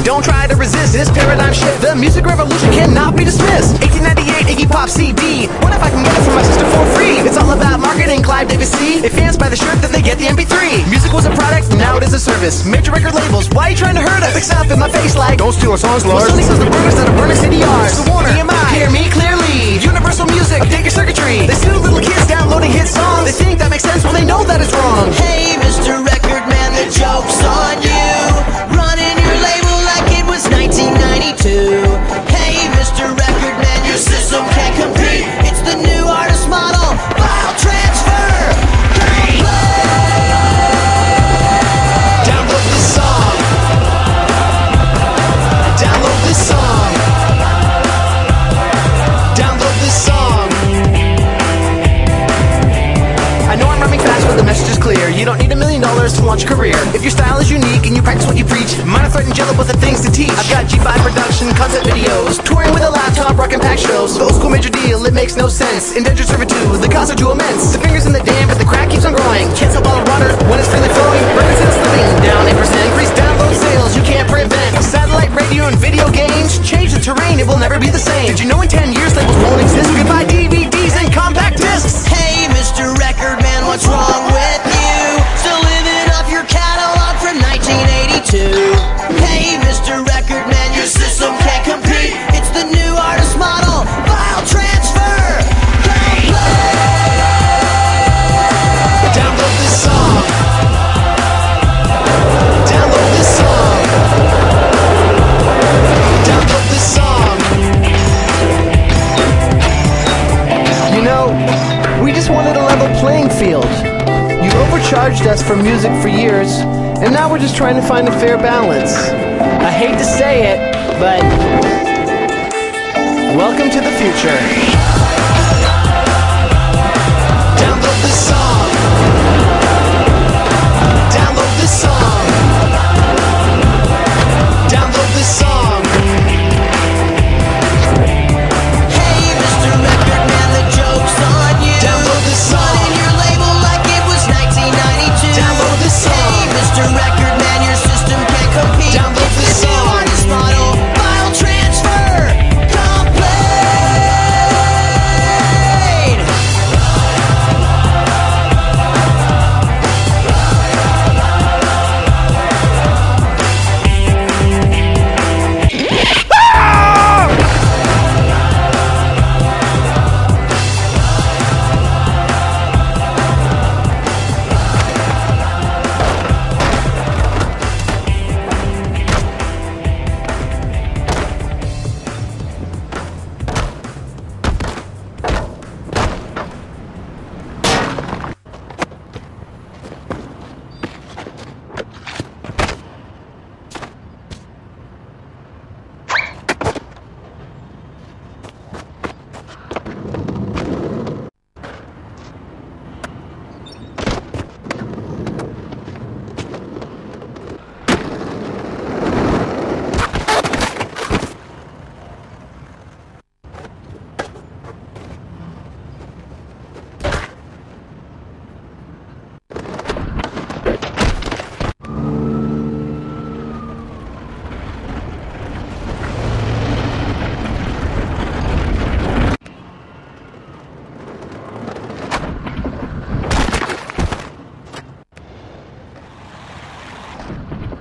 a. Don't try to resist this paradigm shift. The music revolution cannot be dismissed. 1898 Iggy Pop CD. What if I can get it from my sister for free? It's all about marketing. Clive Davis C. If fans buy the shirt, then they get the MP3. Music was a product, now it is a service. Major record labels, why are you trying to hurt us? Fix up in my face like Don't steal our songs, well, Lars. Sony sells the burners that are burning CDRs. Launch a career. If your style is unique and you practice what you preach, Minor Threat and jello, but the things to teach. I've got G5 production, concept videos, touring with a laptop, rocking pack shows. The old school major deal, it makes no sense. Indentured servitude, the costs are too immense. The fingers in the dam, but the crack keeps on growing. Can't stop all the water when it's freely flowing. Records and slipping down 8%. Increase download sales, you can't prevent. Satellite radio and video games change the terrain, it will never be the same. Did you know in 10 years labels won't exist? You overcharged us for music for years, and now we're just trying to find a fair balance. I hate to say it, but welcome to the future.